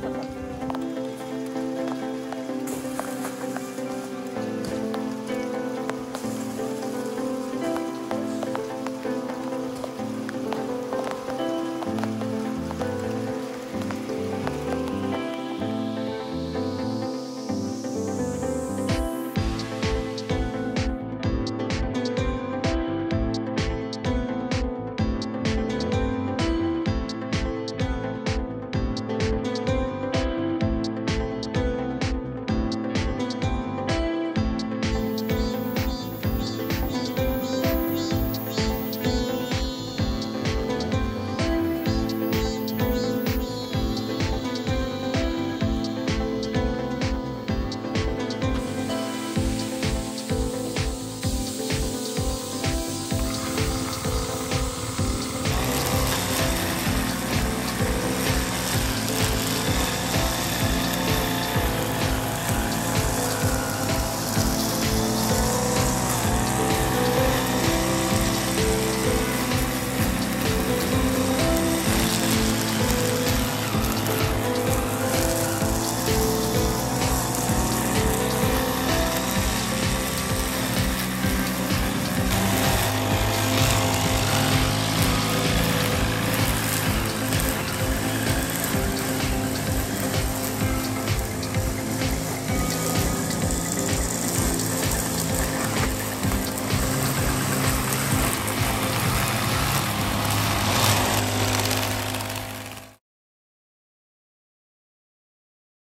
Gracias.